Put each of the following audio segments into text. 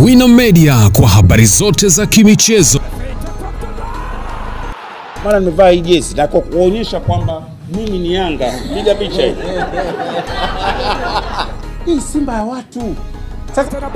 Wino Media kwa habari zote za kimichezo. Mara nimevaa hii jezi na kwa kuonyesha kwamba mimi ni Yanga. Piga picha hii. Hii Simba ya watu. Sasa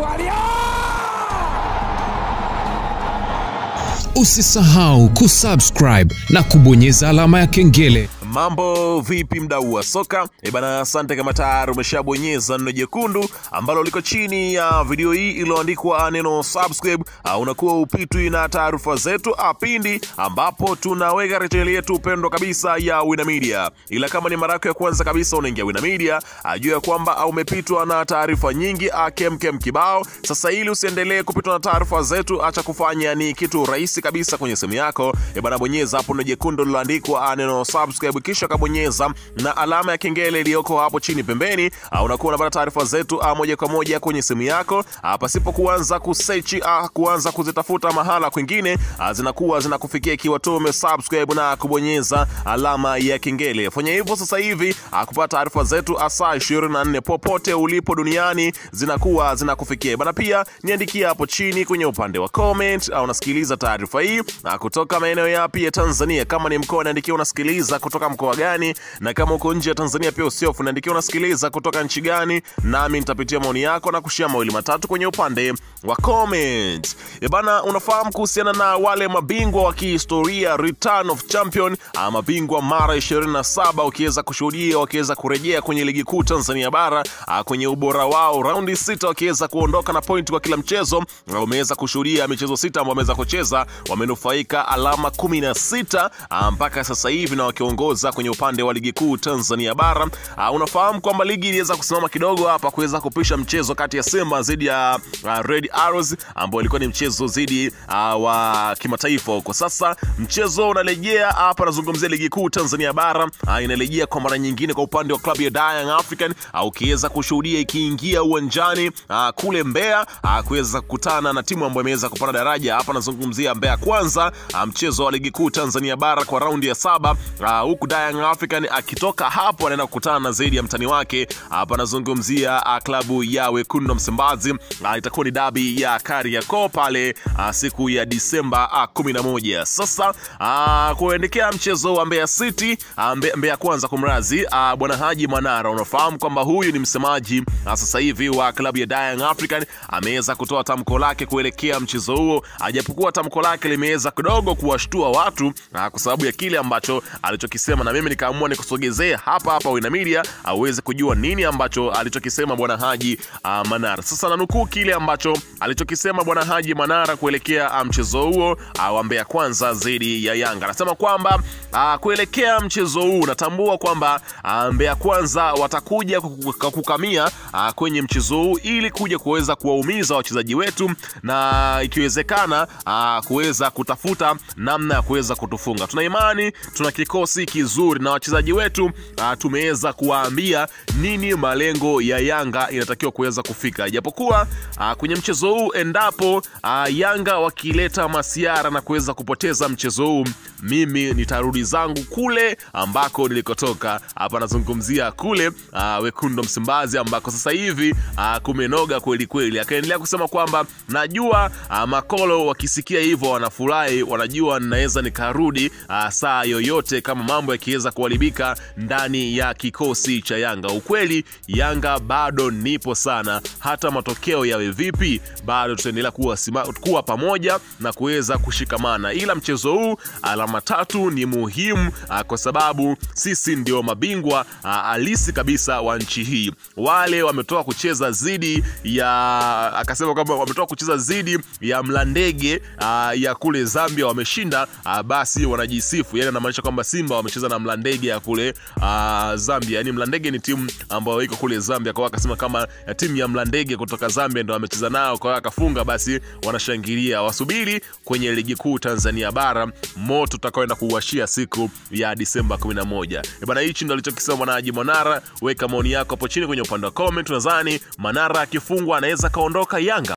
Usisahau kusubscribe na kubonyeza alama ya kengele. Mambo vipi, mdau wa soka? E bana, asante kama tayari umeshabonyeza neno jekundu ambalo liko chini ya video hii iliyoandikwa neno subscribe. Uh, unakuwa upitwi na taarifa zetu apindi ambapo tunaweka chaneli yetu upendwa kabisa ya Wina Media. Ila kama ni mara yako ya kwanza kabisa unaingia Wina Media, ajua ya kwamba umepitwa na taarifa nyingi akemkem kibao. Sasa ili usiendelee kupitwa na taarifa zetu, acha kufanya ni kitu rahisi kabisa kwenye simu yako. E bana, bonyeza hapo neno jekundu lililoandikwa neno subscribe kisha kabonyeza na alama ya kengele iliyoko hapo chini pembeni. Unakuwa unapata taarifa zetu uh, moja kwa moja kwenye simu yako uh, pasipo kuanza kusearch uh, kuanza kuzitafuta mahala kwingine zinakuwa zinakufikia ikiwa tu umesubscribe na kubonyeza alama ya kengele. Fanya hivyo sasa hivi kupata taarifa zetu saa 24 popote ulipo duniani zinakuwa zinakufikia bana. Pia niandikia hapo chini kwenye upande wa comment unasikiliza taarifa hii kutoka maeneo yapi ya Tanzania. Kama ni mkoa, niandikia unasikiliza kutoka mkoa gani, na kama uko nje ya Tanzania pia usiofu, niandikia unasikiliza kutoka nchi gani, nami nitapitia maoni yako na kushia mawili matatu kwenye upande wa comment. Ebana, bana, unafahamu kuhusiana na wale mabingwa wa kihistoria return of champion, ama mabingwa mara 27 ukiweza kushuhudia wakiweza kurejea kwenye ligi kuu Tanzania bara kwenye ubora wao, raundi sita wakiweza kuondoka na point kwa kila mchezo. Umeweza kushuhudia michezo sita ambao wameweza kucheza, wamenufaika alama 16 ah, mpaka sasa hivi na wakiongoza kwenye upande wa ligi kuu Tanzania bara. Uh, unafahamu kwamba ligi iliweza kusimama kidogo hapa kuweza kupisha mchezo kati ya Simba dhidi ya uh, Red Arrows ambao ilikuwa ni mchezo dhidi uh, wa kimataifa huko. Sasa mchezo unarejea hapa, nazungumzia ligi kuu Tanzania bara uh, inarejea kwa mara nyingine kwa upande wa klabu ya Young African uh, ukiweza kushuhudia ikiingia uwanjani uh, kule Mbeya uh, kuweza kukutana na timu ambayo imeweza kupanda daraja hapa, nazungumzia Mbeya Kwanza uh, mchezo wa ligi kuu Tanzania bara kwa raundi ya saba uh, huku Young African akitoka hapo anaenda kukutana na zaidi ya mtani wake hapa, anazungumzia uh, klabu ya wekundu Msimbazi. Uh, itakuwa ni dabi ya Kariakoo pale uh, siku ya Disemba uh, 11. Sasa kuendekea mchezo wa Mbeya City Mbe, Mbeya Kwanza kumrazi bwana Haji Manara, unafahamu kwamba huyu ni msemaji sasa hivi wa klabu ya Young African, ameweza kutoa tamko lake kuelekea mchezo huo, ajapokuwa tamko lake limeweza kidogo kuwashtua watu kwa sababu ya kile ambacho alichokisema, na mimi nikaamua nikusogezee hapa hapa Wina Media aweze kujua nini ambacho alichokisema bwana Haji uh, Manara. Sasa nanukuu kile ambacho alichokisema bwana Haji Manara kuelekea mchezo huo uh, wa Mbeya Kwanza dhidi ya Yanga. Anasema kwamba uh, kuelekea mchezo huu natambua kwamba uh, Mbeya Kwanza watakuja kukamia uh, kwenye mchezo huu ili kuja kuweza kuwaumiza wachezaji wetu na ikiwezekana uh, kuweza kutafuta namna ya kuweza kutufunga. Tuna imani tuna kikosi kizuri na wachezaji wetu uh, tumeweza kuwaambia nini malengo ya Yanga inatakiwa kuweza kufika, japokuwa uh, kwenye mchezo huu endapo uh, Yanga wakileta masiara na kuweza kupoteza mchezo huu, mimi nitarudi zangu kule ambako nilikotoka. Hapa nazungumzia kule uh, wekundu Msimbazi ambako sasa hivi uh, kumenoga kweli kweli. Akaendelea kusema kwamba najua uh, makolo wakisikia hivyo wanafurahi, wanajua ninaweza nikarudi uh, saa yoyote kama mambo yakiweza kuharibika ndani ya kikosi cha Yanga. Ukweli Yanga bado nipo sana, hata matokeo yawe vipi, bado tutaendelea kuwa, kuwa pamoja na kuweza kushikamana, ila mchezo huu alama tatu ni muhimu a, kwa sababu sisi ndio mabingwa halisi uh, kabisa wa nchi hii. Wale wametoka kucheza zidi ya akasema kwamba wametoka kucheza zidi ya Mlandege uh, ya kule Zambia wameshinda, basi wanajisifu, yani anamaanisha kwamba Simba wamecheza na Mlandege ya kule uh, Zambia. Yani Mlandege ni timu ambayo iko kule Zambia, kwa akasema kama ya timu ya Mlandege kutoka Zambia ndo amecheza nao, kwa akafunga, basi wanashangilia. Wasubiri kwenye ligi kuu Tanzania bara, moto utakaoenda kuuashia siku ya Disemba 11. E bana, hichi ndo alichokisema bwana Haji Manara. Weka maoni yako hapo chini kwenye upande wa comment. Unadhani Manara akifungwa anaweza kaondoka Yanga?